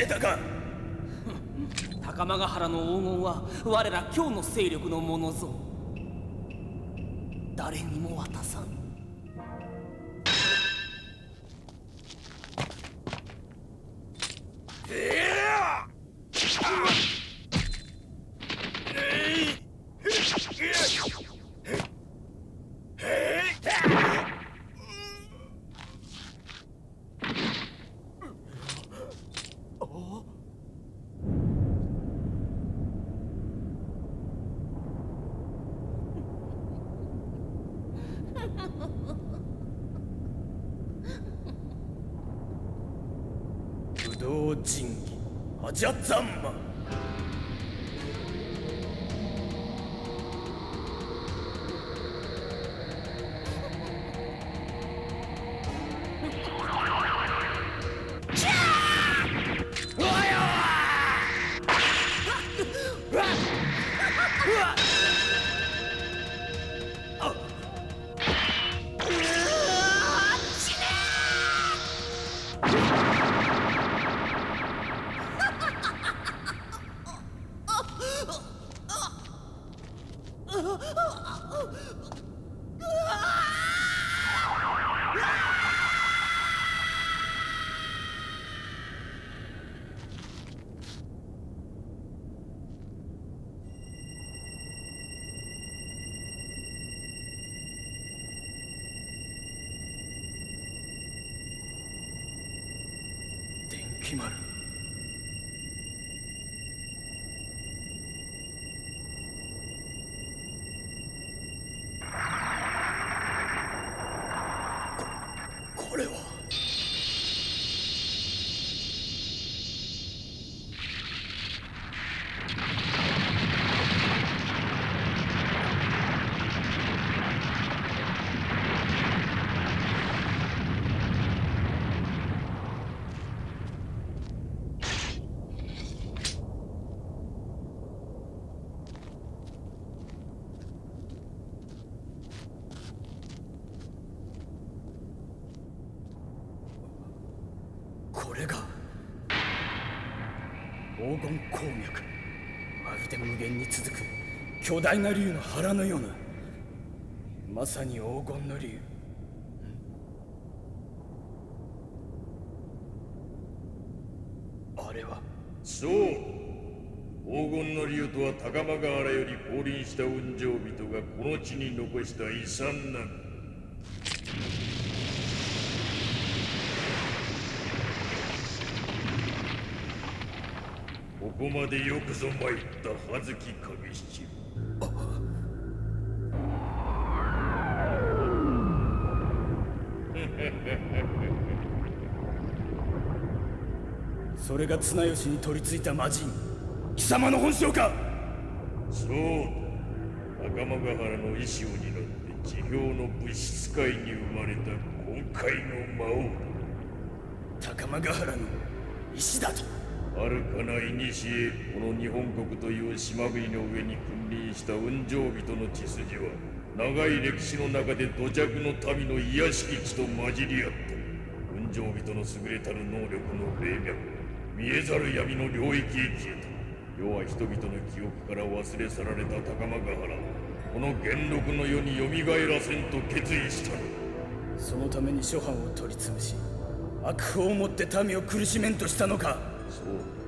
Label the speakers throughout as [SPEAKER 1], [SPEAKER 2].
[SPEAKER 1] てたか。
[SPEAKER 2] 高間ヶ原の黄金は我ら今日の勢力のものぞ。誰にも渡さん。
[SPEAKER 1] 不動神器アジャザンマ。電気丸 これが黄金鉱脈まるで無限に続く巨大な竜の腹のようなまさに黄金の竜あれは
[SPEAKER 3] そう黄金の竜とは高間ヶ原より降臨した雲上人がこの地に残した遺産なのこここまでよくぞ参った葉月影七
[SPEAKER 1] それが綱吉に取り付いた魔人。貴様の本性か！
[SPEAKER 3] そうだ。高間ヶ原の意志を担って地表の物質界に生まれた今回の魔王。
[SPEAKER 1] 高間ヶ原の石だと。
[SPEAKER 3] だ遥かな古この日本国という島国の上に君臨した雲上人の血筋は長い歴史の中で土着の民の癒しき地と混じり合った。雲上人の優れたる能力の霊脈見えざる闇の領域へ消えた。世は人々の記憶から忘れ去られた高間ヶ原この元禄の世に蘇らせんと決意したの。
[SPEAKER 1] そのために諸藩を取り潰し悪法をもって民を苦しめんとしたのか。
[SPEAKER 3] そう。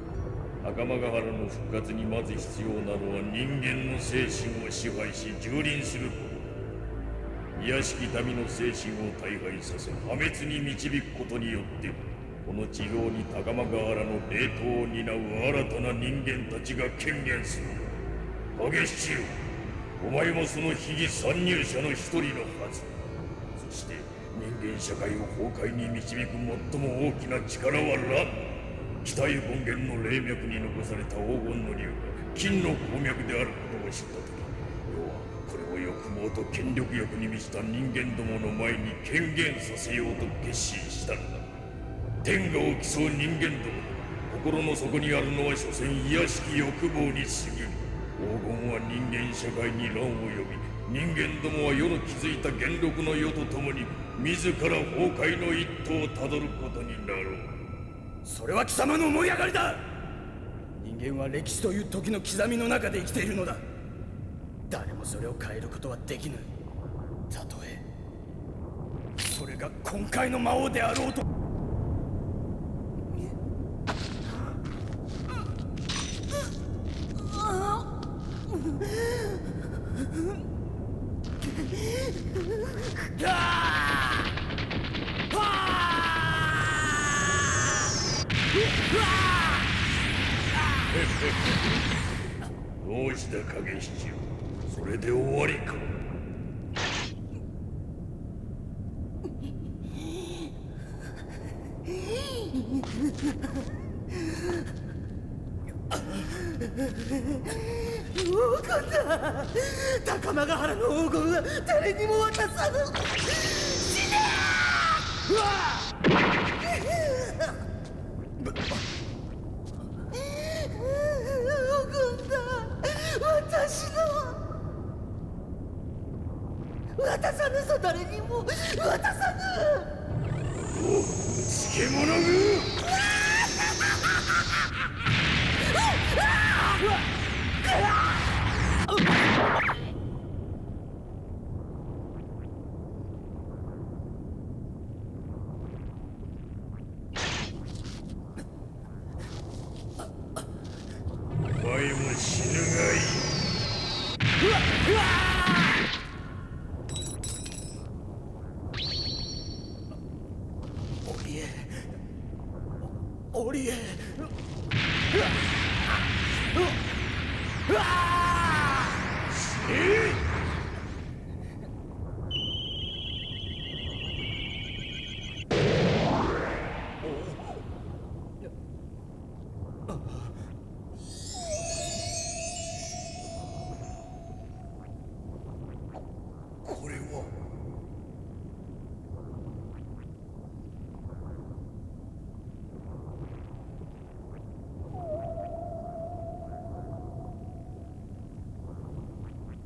[SPEAKER 3] 赤間ヶ原の復活にまず必要なのは人間の精神を支配し蹂躙すること卑しき民の精神を大敗させ破滅に導くことによってこの地表に高間ヶ原の霊統を担う新たな人間たちが権限する。影七郎お前もその秘技参入者の一人のはず。そして人間社会を崩壊に導く最も大きな力。は乱北湯権現の霊脈に残された黄金の竜が金の鉱脈であることを知った時世はこれを欲望と権力欲に満ちた人間どもの前に権限させようと。決心したのだ天下を競う人間ども心の底にあるのは所詮卑しき欲望に過ぎる。黄金は人間社会に乱を呼び人間どもは世の築いた元禄の世とともに自ら崩壊の一途をたどることになろう。
[SPEAKER 1] それは貴様の思い上がりだ。人間は歴史という時の刻みの中で生きているのだ。誰もそれを変えることはできぬ。たとえそれが今回の魔王であろうと。
[SPEAKER 3] どうした影七郎それで終わりか。
[SPEAKER 2] 黄金だ。高間ヶ原の黄金は誰にも渡さぬ。死ね！うわ！渡さぬぞ誰にも。渡さぬ。
[SPEAKER 3] 漬物具お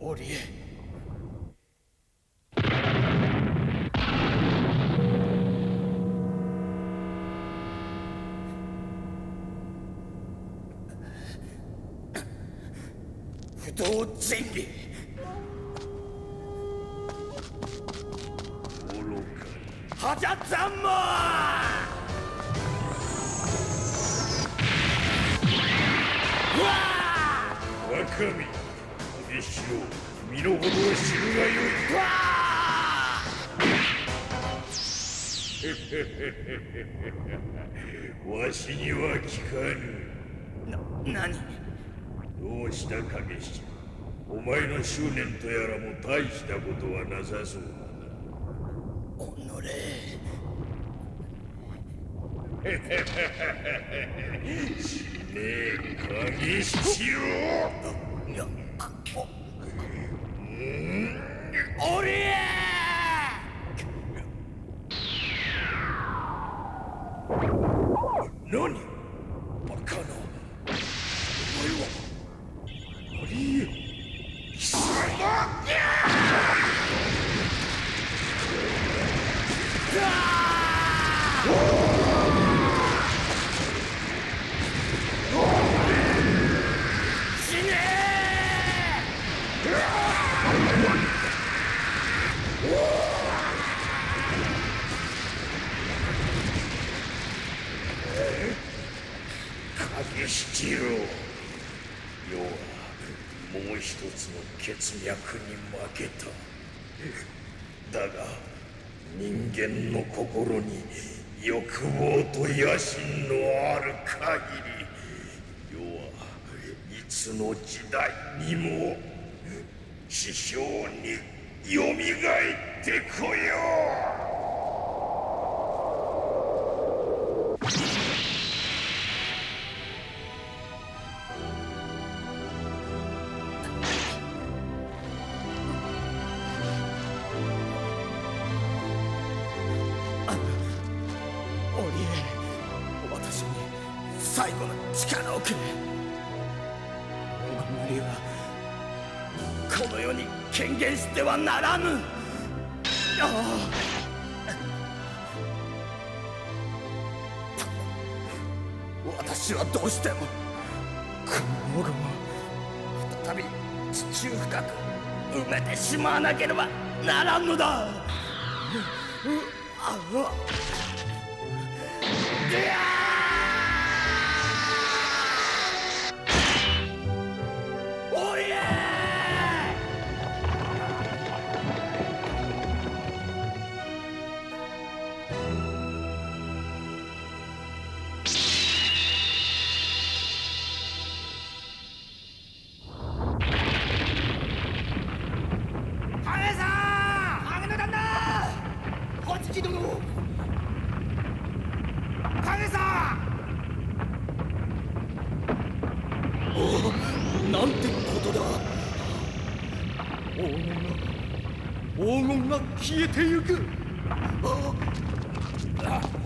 [SPEAKER 1] オリエ不動前儀
[SPEAKER 3] 愚か。
[SPEAKER 1] ハジャザンマ
[SPEAKER 3] 若見影七郎身の程は知るがよいわしには聞かぬ。
[SPEAKER 1] な、何？
[SPEAKER 3] どうした影七お前の執念とやらも大したことはなさそう
[SPEAKER 1] おのれ
[SPEAKER 3] 死ねえ影七郎
[SPEAKER 1] いやおオリエ
[SPEAKER 3] 何バカなお前はアリエ貴様
[SPEAKER 1] 死ね
[SPEAKER 3] 影七郎世はもう一つの血脈に負けた。だが人間の心に欲望と野心のある限り世はいつの時代にも地表によみがえってこよう。
[SPEAKER 1] 最後の力をくれ。黄金の竜はこの世に権限してはならぬ。ああ。私はどうしてもこの黄金を再び地中深く埋めてしまわなければならんのだ。ああ
[SPEAKER 2] 羽さ
[SPEAKER 1] なんてことだ。黄金が黄金が消えてゆく。ああ